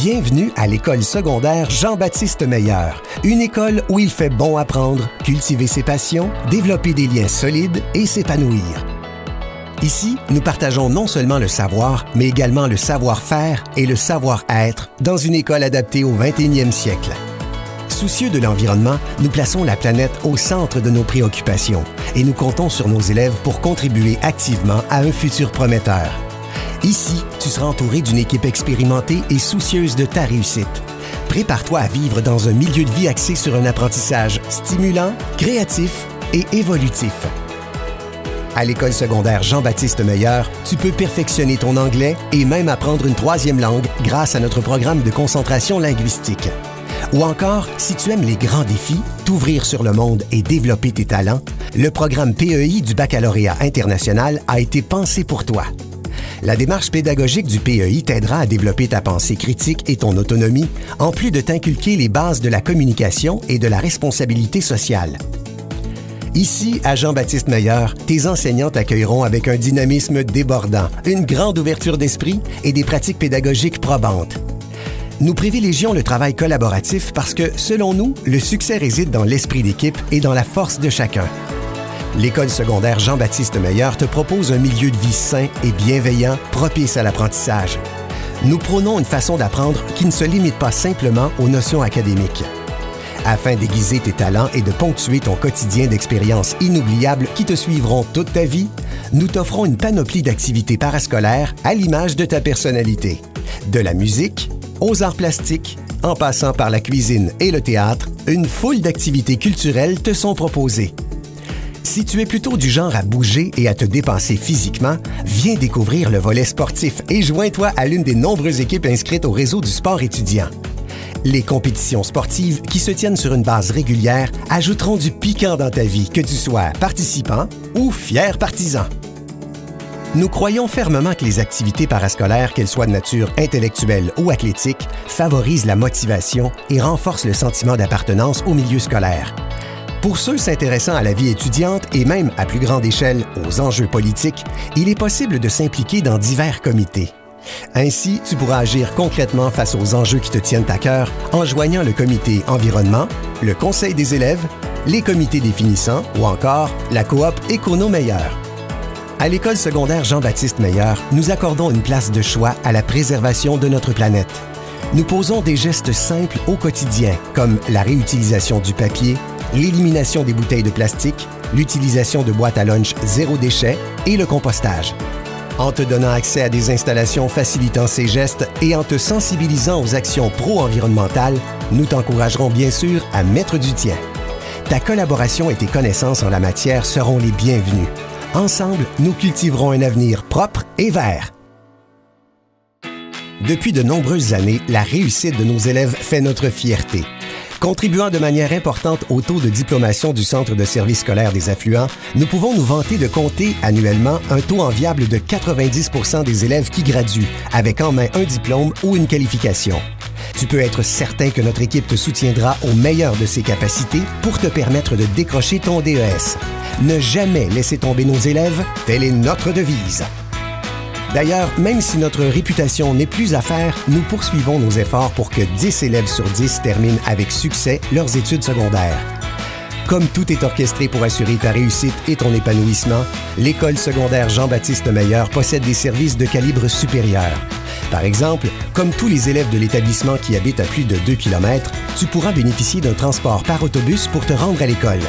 Bienvenue à l'école secondaire Jean-Baptiste Meyer, une école où il fait bon apprendre, cultiver ses passions, développer des liens solides et s'épanouir. Ici, nous partageons non seulement le savoir, mais également le savoir-faire et le savoir-être dans une école adaptée au 21e siècle. Soucieux de l'environnement, nous plaçons la planète au centre de nos préoccupations et nous comptons sur nos élèves pour contribuer activement à un futur prometteur. Ici, tu seras entouré d'une équipe expérimentée et soucieuse de ta réussite. Prépare-toi à vivre dans un milieu de vie axé sur un apprentissage stimulant, créatif et évolutif. À l'école secondaire Jean-Baptiste Meyer, tu peux perfectionner ton anglais et même apprendre une troisième langue grâce à notre programme de concentration linguistique. Ou encore, si tu aimes les grands défis, t'ouvrir sur le monde et développer tes talents, le programme PEI du baccalauréat international a été pensé pour toi. La démarche pédagogique du PEI t'aidera à développer ta pensée critique et ton autonomie, en plus de t'inculquer les bases de la communication et de la responsabilité sociale. Ici, à Jean-Baptiste Meyer, tes enseignants t'accueilleront avec un dynamisme débordant, une grande ouverture d'esprit et des pratiques pédagogiques probantes. Nous privilégions le travail collaboratif parce que, selon nous, le succès réside dans l'esprit d'équipe et dans la force de chacun. L'école secondaire Jean-Baptiste Meyer te propose un milieu de vie sain et bienveillant, propice à l'apprentissage. Nous prônons une façon d'apprendre qui ne se limite pas simplement aux notions académiques. Afin d'aiguiser tes talents et de ponctuer ton quotidien d'expériences inoubliables qui te suivront toute ta vie, nous t'offrons une panoplie d'activités parascolaires à l'image de ta personnalité. De la musique, aux arts plastiques, en passant par la cuisine et le théâtre, une foule d'activités culturelles te sont proposées. Si tu es plutôt du genre à bouger et à te dépenser physiquement, viens découvrir le volet sportif et joins-toi à l'une des nombreuses équipes inscrites au réseau du sport étudiant. Les compétitions sportives qui se tiennent sur une base régulière ajouteront du piquant dans ta vie, que tu sois participant ou fier partisan. Nous croyons fermement que les activités parascolaires, qu'elles soient de nature intellectuelle ou athlétique, favorisent la motivation et renforcent le sentiment d'appartenance au milieu scolaire. Pour ceux s'intéressant à la vie étudiante et même à plus grande échelle aux enjeux politiques, il est possible de s'impliquer dans divers comités. Ainsi, tu pourras agir concrètement face aux enjeux qui te tiennent à cœur en joignant le comité environnement, le conseil des élèves, les comités définissants ou encore la coop Écono-Meilleur. À l'école secondaire Jean-Baptiste Meyer, nous accordons une place de choix à la préservation de notre planète. Nous posons des gestes simples au quotidien, comme la réutilisation du papier, l'élimination des bouteilles de plastique, l'utilisation de boîtes à lunch zéro déchet et le compostage. En te donnant accès à des installations facilitant ces gestes et en te sensibilisant aux actions pro-environnementales, nous t'encouragerons bien sûr à mettre du tien. Ta collaboration et tes connaissances en la matière seront les bienvenues. Ensemble, nous cultiverons un avenir propre et vert. Depuis de nombreuses années, la réussite de nos élèves fait notre fierté. Contribuant de manière importante au taux de diplomation du Centre de service scolaire des affluents, nous pouvons nous vanter de compter annuellement un taux enviable de 90% des élèves qui graduent, avec en main un diplôme ou une qualification. Tu peux être certain que notre équipe te soutiendra au meilleur de ses capacités pour te permettre de décrocher ton DES. Ne jamais laisser tomber nos élèves, telle est notre devise. D'ailleurs, même si notre réputation n'est plus à faire, nous poursuivons nos efforts pour que 10 élèves sur 10 terminent avec succès leurs études secondaires. Comme tout est orchestré pour assurer ta réussite et ton épanouissement, l'école secondaire Jean-Baptiste Meyer possède des services de calibre supérieur. Par exemple, comme tous les élèves de l'établissement qui habitent à plus de 2 km, tu pourras bénéficier d'un transport par autobus pour te rendre à l'école.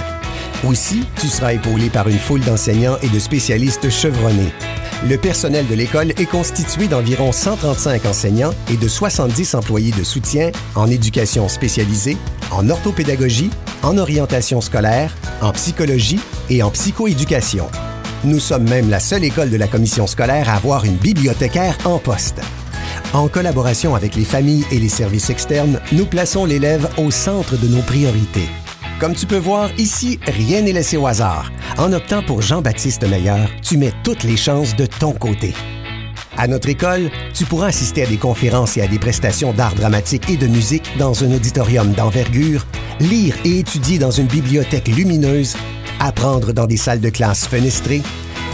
Aussi, tu seras épaulé par une foule d'enseignants et de spécialistes chevronnés. Le personnel de l'école est constitué d'environ 135 enseignants et de 70 employés de soutien en éducation spécialisée, en orthopédagogie, en orientation scolaire, en psychologie et en psychoéducation. Nous sommes même la seule école de la commission scolaire à avoir une bibliothécaire en poste. En collaboration avec les familles et les services externes, nous plaçons l'élève au centre de nos priorités. Comme tu peux voir, ici, rien n'est laissé au hasard. En optant pour Jean-Baptiste Meyer, tu mets toutes les chances de ton côté. À notre école, tu pourras assister à des conférences et à des prestations d'art dramatique et de musique dans un auditorium d'envergure, lire et étudier dans une bibliothèque lumineuse, apprendre dans des salles de classe fenestrées,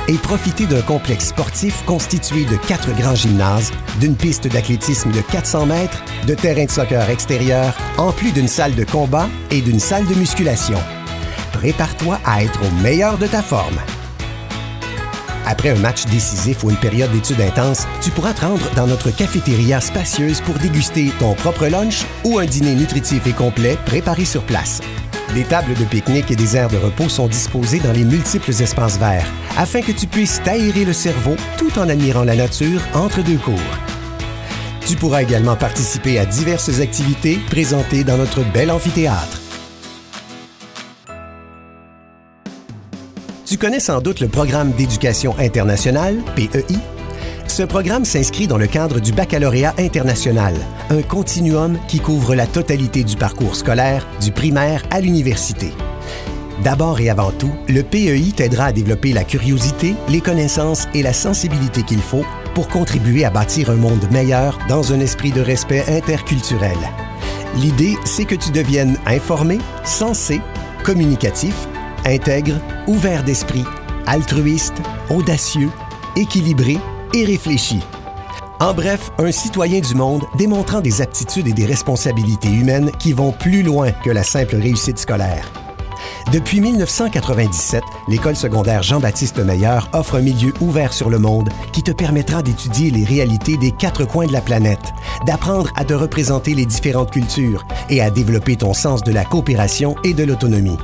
et profiter d'un complexe sportif constitué de quatre grands gymnases, d'une piste d'athlétisme de 400 mètres, de terrains de soccer extérieur, en plus d'une salle de combat et d'une salle de musculation. Prépare-toi à être au meilleur de ta forme. Après un match décisif ou une période d'études intense, tu pourras te rendre dans notre cafétéria spacieuse pour déguster ton propre lunch ou un dîner nutritif et complet préparé sur place. Des tables de pique-nique et des aires de repos sont disposées dans les multiples espaces verts afin que tu puisses t'aérer le cerveau tout en admirant la nature entre deux cours. Tu pourras également participer à diverses activités présentées dans notre bel amphithéâtre. Tu connais sans doute le programme d'éducation internationale, PEI. Ce programme s'inscrit dans le cadre du baccalauréat international, un continuum qui couvre la totalité du parcours scolaire, du primaire à l'université. D'abord et avant tout, le PEI t'aidera à développer la curiosité, les connaissances et la sensibilité qu'il faut pour contribuer à bâtir un monde meilleur dans un esprit de respect interculturel. L'idée, c'est que tu deviennes informé, sensé, communicatif intègre, ouvert d'esprit, altruiste, audacieux, équilibré et réfléchi. En bref, un citoyen du monde démontrant des aptitudes et des responsabilités humaines qui vont plus loin que la simple réussite scolaire. Depuis 1997, l'école secondaire Jean-Baptiste Meyer offre un milieu ouvert sur le monde qui te permettra d'étudier les réalités des quatre coins de la planète, d'apprendre à te représenter les différentes cultures et à développer ton sens de la coopération et de l'autonomie.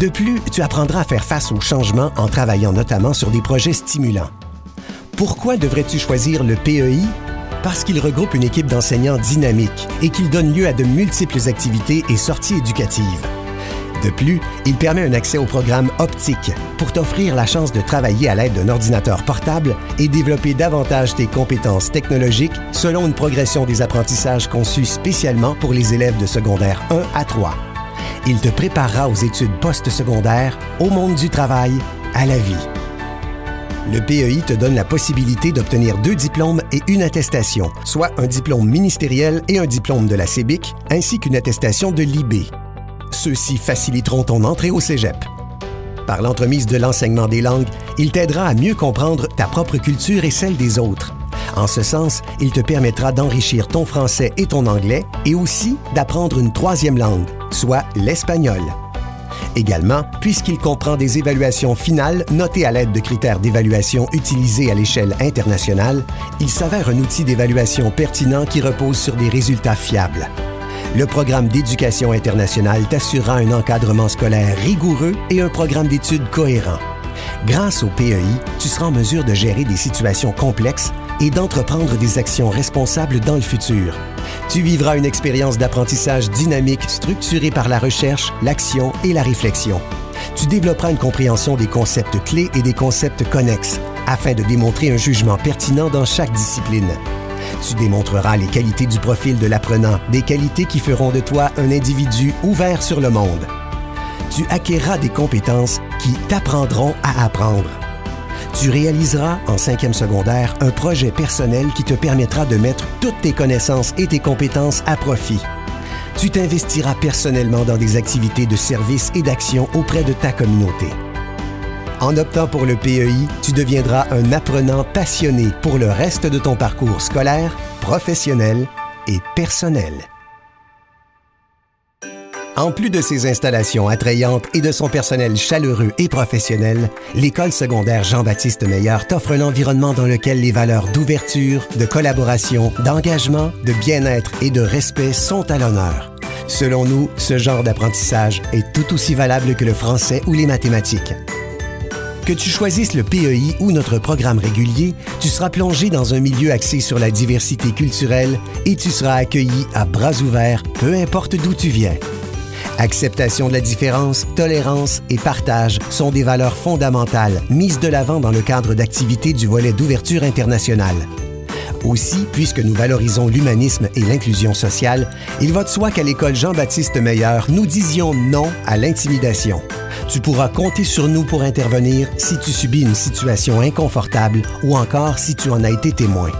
De plus, tu apprendras à faire face aux changements en travaillant notamment sur des projets stimulants. Pourquoi devrais-tu choisir le PEI? Parce qu'il regroupe une équipe d'enseignants dynamique et qu'il donne lieu à de multiples activités et sorties éducatives. De plus, il permet un accès au programme optique pour t'offrir la chance de travailler à l'aide d'un ordinateur portable et développer davantage tes compétences technologiques selon une progression des apprentissages conçus spécialement pour les élèves de secondaire 1 à 3. Il te préparera aux études postsecondaires, au monde du travail, à la vie. Le PEI te donne la possibilité d'obtenir deux diplômes et une attestation, soit un diplôme ministériel et un diplôme de la CEBIC, ainsi qu'une attestation de l'IB. Ceux-ci faciliteront ton entrée au cégep. Par l'entremise de l'enseignement des langues, il t'aidera à mieux comprendre ta propre culture et celle des autres. En ce sens, il te permettra d'enrichir ton français et ton anglais et aussi d'apprendre une troisième langue, soit l'espagnol. Également, puisqu'il comprend des évaluations finales notées à l'aide de critères d'évaluation utilisés à l'échelle internationale, il s'avère un outil d'évaluation pertinent qui repose sur des résultats fiables. Le programme d'éducation internationale t'assurera un encadrement scolaire rigoureux et un programme d'études cohérent. Grâce au PEI, tu seras en mesure de gérer des situations complexes et d'entreprendre des actions responsables dans le futur. Tu vivras une expérience d'apprentissage dynamique structurée par la recherche, l'action et la réflexion. Tu développeras une compréhension des concepts clés et des concepts connexes afin de démontrer un jugement pertinent dans chaque discipline. Tu démontreras les qualités du profil de l'apprenant, des qualités qui feront de toi un individu ouvert sur le monde. Tu acquerras des compétences qui t'apprendront à apprendre tu réaliseras en cinquième secondaire un projet personnel qui te permettra de mettre toutes tes connaissances et tes compétences à profit. Tu t'investiras personnellement dans des activités de service et d'action auprès de ta communauté. En optant pour le PEI, tu deviendras un apprenant passionné pour le reste de ton parcours scolaire, professionnel et personnel. En plus de ses installations attrayantes et de son personnel chaleureux et professionnel, l'école secondaire Jean-Baptiste Meyer t'offre un environnement dans lequel les valeurs d'ouverture, de collaboration, d'engagement, de bien-être et de respect sont à l'honneur. Selon nous, ce genre d'apprentissage est tout aussi valable que le français ou les mathématiques. Que tu choisisses le PEI ou notre programme régulier, tu seras plongé dans un milieu axé sur la diversité culturelle et tu seras accueilli à bras ouverts, peu importe d'où tu viens. Acceptation de la différence, tolérance et partage sont des valeurs fondamentales mises de l'avant dans le cadre d'activités du volet d'ouverture internationale. Aussi, puisque nous valorisons l'humanisme et l'inclusion sociale, il va de soi qu'à l'école Jean-Baptiste Meyer, nous disions non à l'intimidation. Tu pourras compter sur nous pour intervenir si tu subis une situation inconfortable ou encore si tu en as été témoin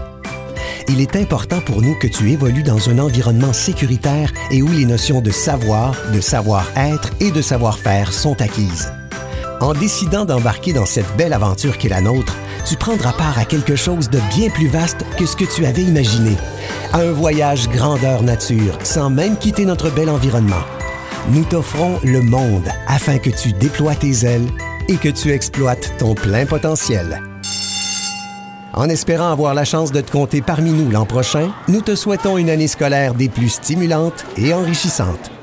il est important pour nous que tu évolues dans un environnement sécuritaire et où les notions de savoir, de savoir-être et de savoir-faire sont acquises. En décidant d'embarquer dans cette belle aventure qu'est la nôtre, tu prendras part à quelque chose de bien plus vaste que ce que tu avais imaginé. À un voyage grandeur nature, sans même quitter notre bel environnement. Nous t'offrons le monde afin que tu déploies tes ailes et que tu exploites ton plein potentiel. En espérant avoir la chance de te compter parmi nous l'an prochain, nous te souhaitons une année scolaire des plus stimulantes et enrichissantes.